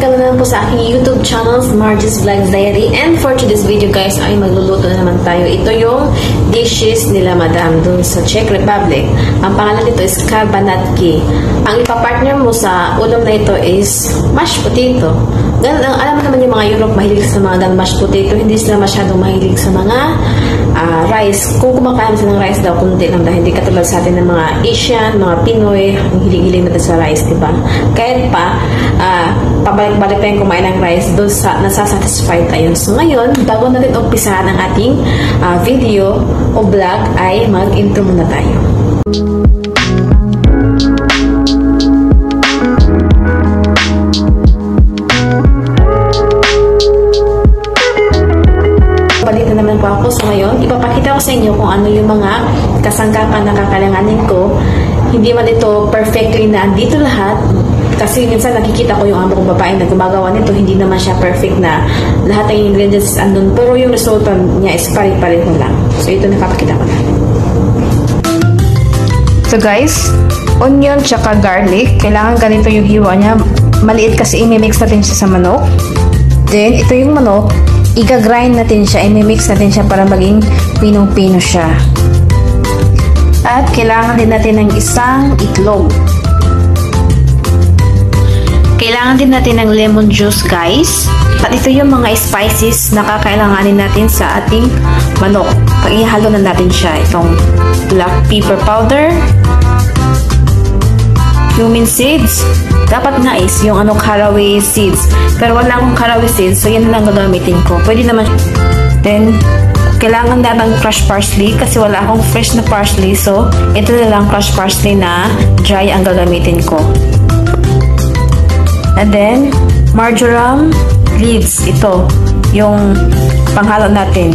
Ka na naman po sa aking YouTube channel, Margie's Vlogs Diary. And for today's video guys, ay magluluto na naman tayo. Ito yung dishes nila Madam dun sa Czech Republic. Ang pangalan nito is Karbanatki. Ang ipapartner mo sa ulam na ito is mashed potato. Ganun, ang alam naman yung mga Europe mahilig sa mga ganun mashed potato. Hindi sila masyadong mahilig sa mga uh, rice. Kung kumakain sila ng rice daw, kunti lang dahil hindi katulad sa atin ng mga Asian, mga Pinoy, ang hilig-hilig natin sa rice, di ba? Kahit pa, uh, pabalik-balik tayong kumain ng rice, doon sa, nasasatisfy tayo. So ngayon, bago natin umpisahan ang ating uh, video o vlog, ay mag-intro muna tayo. Balita naman po ako. So ngayon, ipapakita ko sa inyo kung ano yung mga kasangkapan na kakalanganin ko. Hindi man ito perfectly na andito lahat. Kasi minsan nakikita ko yung amo kong babae na gumagawa nito, hindi naman siya perfect na lahat ng ingredients andun. Pero yung resulta niya is pare-pareho lang. So ito napapakita ko na. So guys, onion tsaka garlic, kailangan ganito yung hiwa niya. Maliit kasi imimix natin siya sa manok. Then, ito yung manok, iga-grind natin siya, imimix natin siya para maging pinong-pino siya. At kailangan din natin ng isang itlog. Kailangan din natin ng lemon juice guys. At ito yung mga spices na kakailanganin natin sa ating manok. Pag ihalo na natin siya, itong black pepper powder, cumin seeds, dapat nga is yung ano caraway seeds. Pero wala akong caraway seeds, so yan lang gagamitin ko. Pwede naman. Then, kailangan na ng crushed parsley kasi wala akong fresh na parsley. So, ito na lang crushed parsley na dry ang gagamitin ko. And then, marjoram leaves. Ito, yung panghalo natin.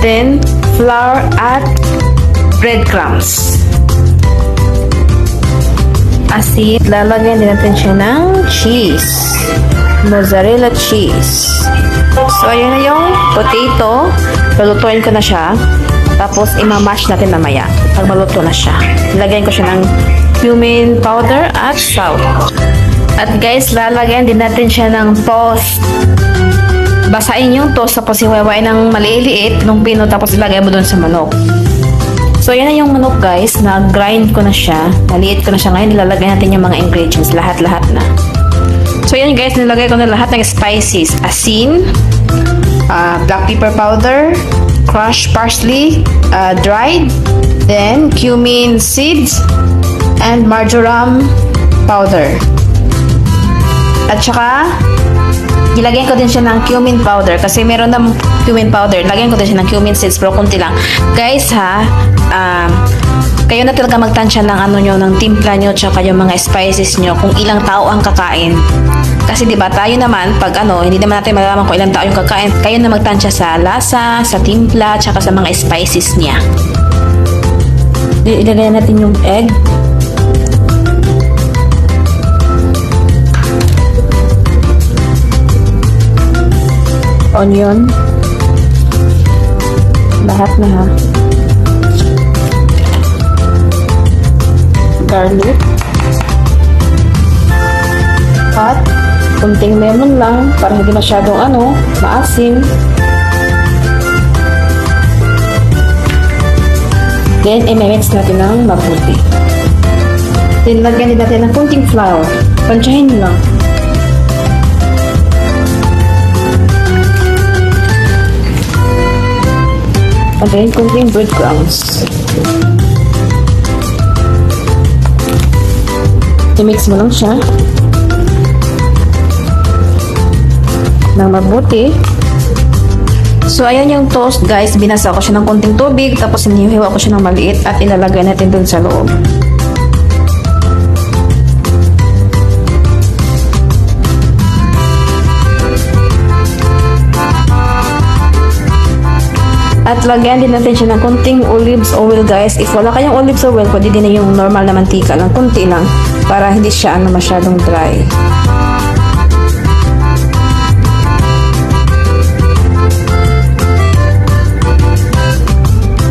Then, flour at breadcrumbs. Asin, lalagyan din natin siya ng cheese. Mozzarella cheese. So, ayan na yung potato. Lulutuin ko na siya. Tapos, imamash natin mamaya. Pag maluto na siya. Lagyan ko siya ng cumin powder at salt. At guys, lalagyan din natin siya ng toast. Basain yung toast tapos iwawain ng maliliit nung pino tapos ilagay mo dun sa manok. So, yan na yung manok guys. Na-grind ko na siya. Maliit ko na siya ngayon. Nilalagay natin yung mga ingredients. Lahat-lahat na. So, yan guys. Nilagay ko na lahat ng spices. Asin, uh, black pepper powder, crushed parsley, uh, dried, then cumin seeds, and marjoram powder. At saka, ilagyan ko din siya ng cumin powder kasi meron ng cumin powder. Lagyan ko din siya ng cumin seeds pero kunti lang. Guys ha, um, kayo na talaga magtansya ng ano nyo, ng timpla nyo, tsaka yung mga spices nyo, kung ilang tao ang kakain. Kasi di ba tayo naman, pag ano, hindi naman natin malalaman kung ilang tao yung kakain, kayo na magtansya sa lasa, sa timpla, tsaka sa mga spices niya. Ilagay natin yung egg. Onion. Lahat na ha. garlic. At kunting lemon lang para hindi masyadong ano, maasim. Then i-mix natin ng mabuti. Then lagyan din natin ng kunting flour. Pansyahin lang then kunting breadcrumbs i-mix mo lang siya ng mabuti. So, ayan yung toast, guys. Binasa ko siya ng konting tubig, tapos hinihiwa ko siya ng maliit at ilalagay natin dun sa loob. At lagyan din natin siya ng konting olives oil guys. If wala kayong olives oil, pwede din na yung normal na mantika lang. Kunti lang. Para hindi siya ano, masyadong dry.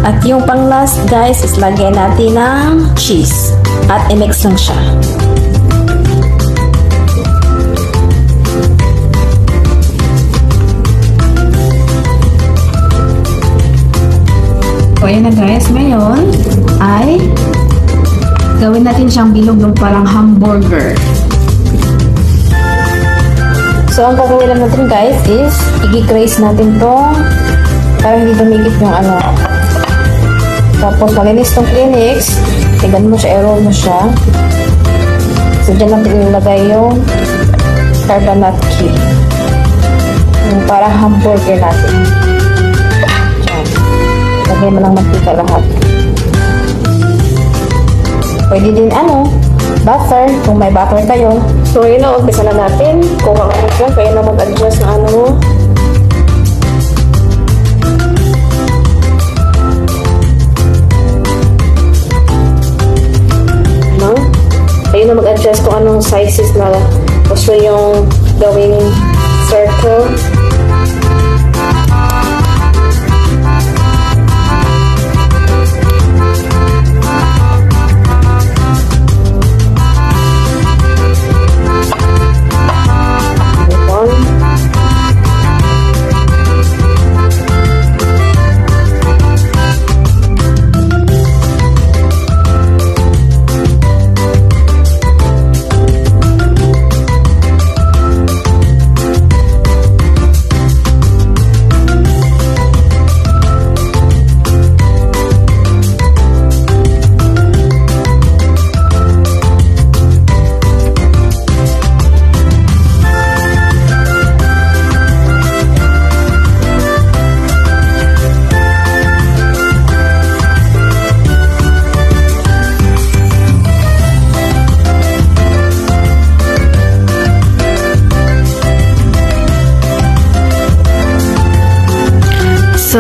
At yung pang last guys is lagyan natin ng cheese. At i-mix lang siya. So, ayan na guys. Ngayon, ay gawin natin siyang bilog ng parang hamburger. So, ang gagawin lang natin guys is i-graze natin tong para hindi dumikit yung ano. Tapos, malinis tong Kleenex. Tignan mo siya, i-roll mo siya. So, dyan natin ilalagay yung carbonate cube. Yung parang hamburger natin. Lagay mo lang mantika lahat. Pwede din ano, butter, kung may butter kayo. So, yun na, umpisa na natin. Kuha ka na siya, kaya na mag-adjust na ano mo. No? Kayo na mag-adjust kung anong sizes na gusto yung gawing circle.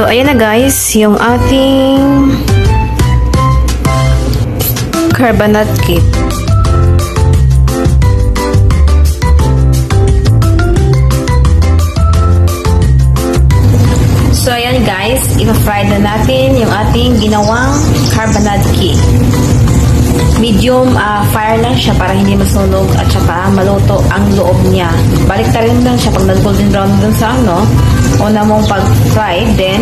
Ayan na guys, yung ating carbonate cake. So, ayan guys, ipa-fry na natin yung ating ginawang carbonate cake. Medium uh, fire lang siya para hindi masunog at saka maluto ang loob niya. Balik rin lang siya pag nag-golden brown dun sa ano. Una mong pag-fry, then